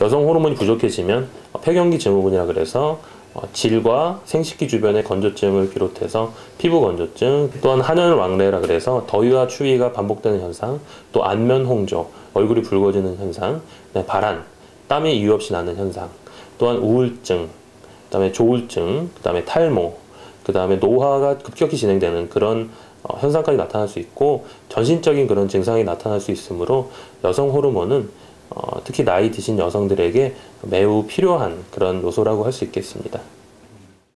여성 호르몬이 부족해지면 어, 폐경기 증후군이라 그래서 어, 질과 생식기 주변의 건조증을 비롯해서 피부 건조증, 또한 한열 왕래라 그래서 더위와 추위가 반복되는 현상, 또 안면 홍조, 얼굴이 붉어지는 현상, 그다음에 발한, 땀이 이유 없이 나는 현상, 또한 우울증, 그다음에 조울증, 그다음에 탈모, 그다음에 노화가 급격히 진행되는 그런 어, 현상까지 나타날 수 있고 전신적인 그런 증상이 나타날 수 있으므로 여성 호르몬은 어, 특히 나이 드신 여성들에게 매우 필요한 그런 요소라고 할 수 있겠습니다.